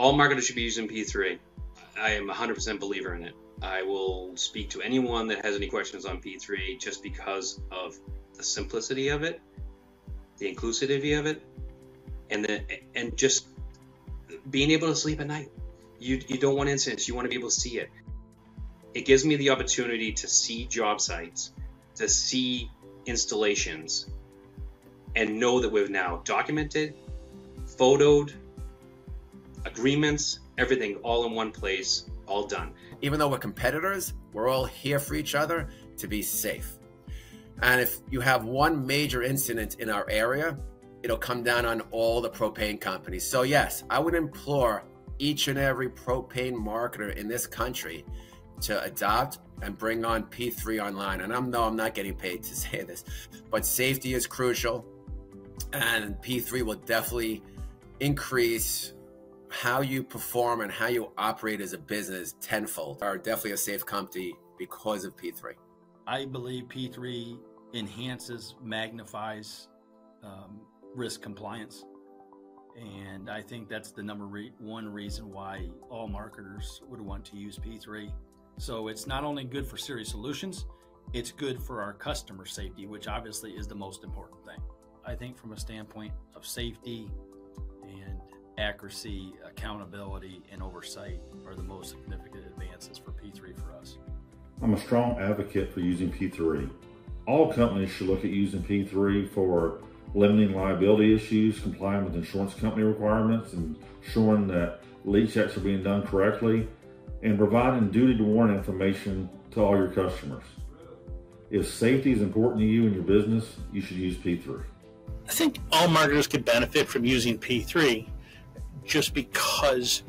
all marketers should be using P3. I am a 100% believer in it. I will speak to anyone that has any questions on P3 just because of the simplicity of it, the inclusivity of it, and the and just being able to sleep at night. You you don't want incidents. You want to be able to see it. It gives me the opportunity to see job sites, to see installations, and know that we've now documented, photoed, agreements, everything all in one place, all done. Even though we're competitors, we're all here for each other to be safe. And if you have one major incident in our area, it'll come down on all the propane companies. So, yes, I would implore each and every propane marketer in this country to adopt and bring on P3 online. And I'm no, I'm not getting paid to say this, but safety is crucial. And P3 will definitely increase how you perform and how you operate as a business tenfold. Are definitely a safe company because of P3. I believe P3 enhances, magnifies um, risk compliance. And I think that's the number re- one reason why all marketers would want to use P3. So it's not only good for Serious Solutions, it's good for our customer safety, which obviously is the most important thing. I think from a standpoint of safety and accuracy, accountability, and oversight are the most significant advances for P3 for us. I'm a strong advocate for using P3. All companies should look at using P3 for limiting liability issues, complying with insurance company requirements, and ensuring that leak checks are being done correctly, and providing duty to warn information to all your customers. If safety is important to you and your business, you should use P3. I think all marketers could benefit from using P3 just because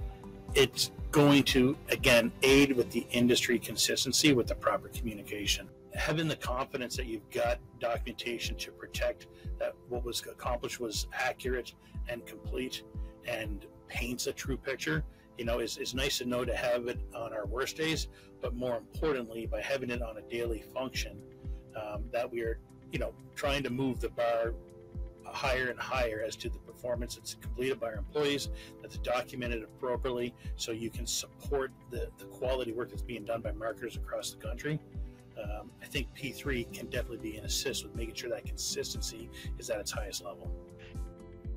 it's going to, again, aid with the industry consistency with the proper communication. Having the confidence that you've got documentation to protect that what was accomplished was accurate and complete and paints a true picture, you know, is, is nice to know to have it on our worst days, but more importantly, by having it on a daily function, um, that we are, you know, trying to move the bar higher and higher as to the performance that's completed by our employees, that's documented appropriately, so you can support the, the quality work that's being done by marketers across the country. Um, I think P3 can definitely be an assist with making sure that consistency is at its highest level.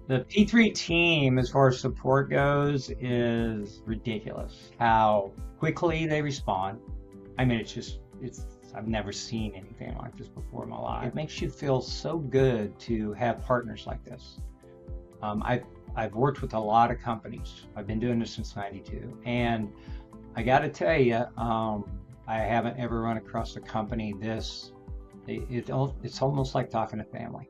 The P3 team, as far as support goes, is ridiculous. How quickly they respond. I mean, it's just, it's I've never seen anything like this before in my life. It makes you feel so good to have partners like this. Um, I've, I've worked with a lot of companies. I've been doing this since 92. And I got to tell you, um, I haven't ever run across a company this, it, it, it's almost like talking to family.